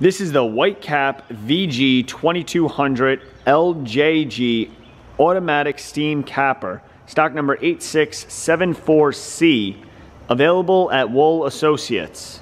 This is the Whitecap VG 2200 LJG automatic steam capper, stock number 8674C, available at Wool Associates.